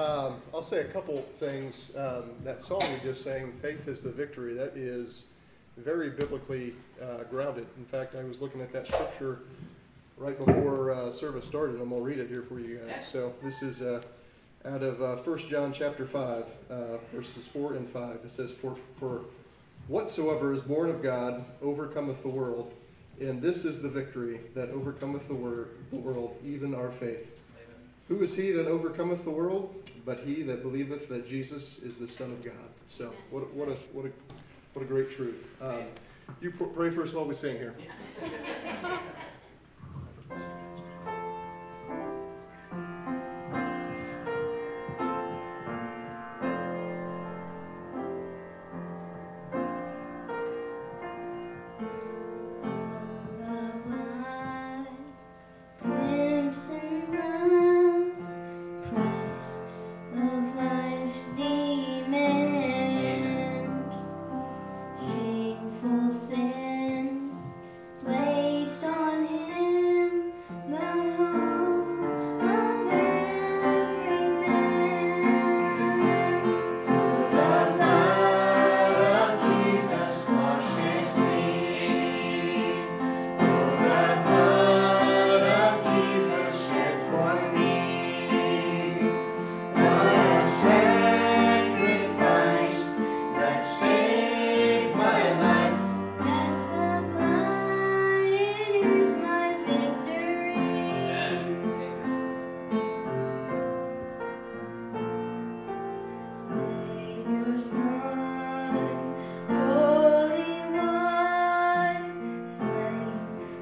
Um, I'll say a couple things. Um, that song we just sang, "Faith is the Victory," that is very biblically uh, grounded. In fact, I was looking at that scripture right before uh, service started. and I'm gonna read it here for you guys. So this is uh, out of uh, 1 John chapter 5, uh, verses 4 and 5. It says, "For for whatsoever is born of God overcometh the world, and this is the victory that overcometh the, word, the world, even our faith." Who is he that overcometh the world? But he that believeth that Jesus is the Son of God. So, what, what, a, what, a, what a great truth. Um, you pray first while we sing here.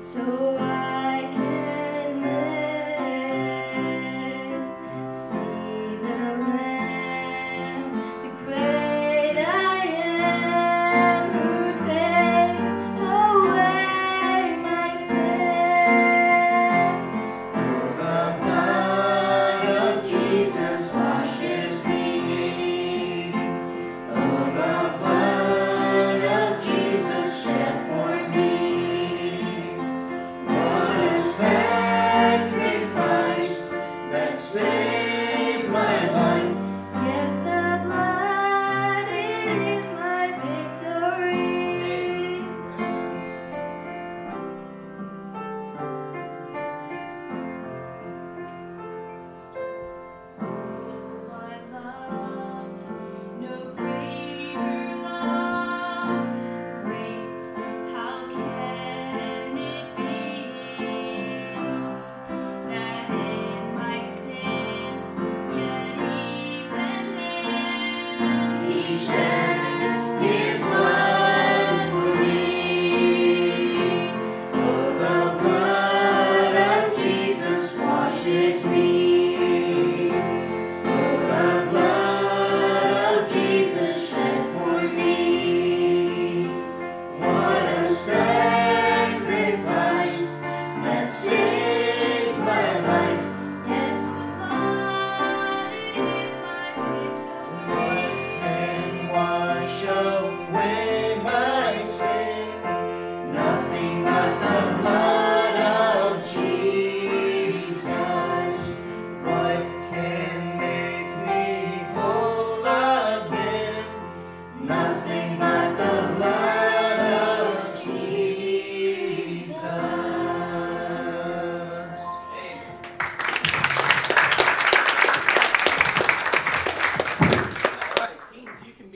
So